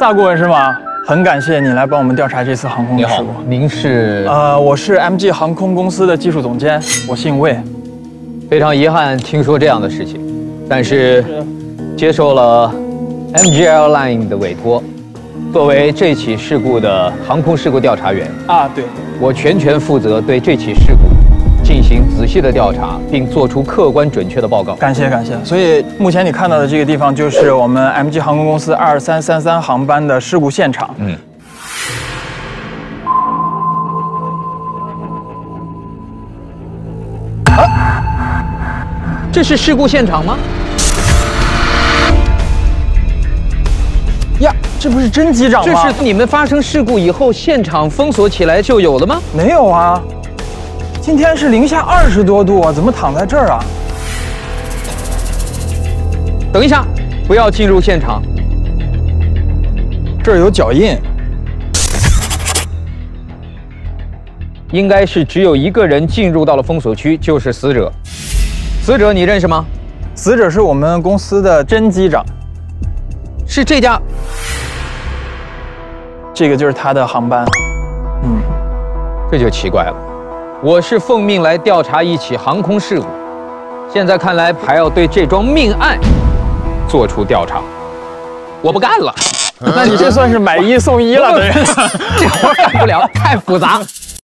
萨顾问是吗？很感谢你来帮我们调查这次航空事故。，您是？呃，我是 MG 航空公司的技术总监，我姓魏。非常遗憾听说这样的事情，但是接受了 MG Airline 的委托，作为这起事故的航空事故调查员，啊，对，我全权负责对这起事故进行仔细的调查，并做出客观准确的报告。感谢感谢。所以目前你看到的这个地方就是我们 MG 航空公司二三三三航班的事故现场。嗯，这是事故现场吗？呀，这不是真机长吗这？是你们发生事故以后现场封锁起来就有了吗？没有啊，今天是零下二十多度啊，怎么躺在这儿啊？等一下，不要进入现场。这儿有脚印。应该是只有一个人进入到了封锁区，就是死者。死者你认识吗？死者是我们公司的甄机长，是这家。这个就是他的航班。嗯，这就奇怪了。我是奉命来调查一起航空事故，现在看来还要对这桩命案做出调查。我不干了，那你这算是买一送一了，等于。这活干不了，太复杂。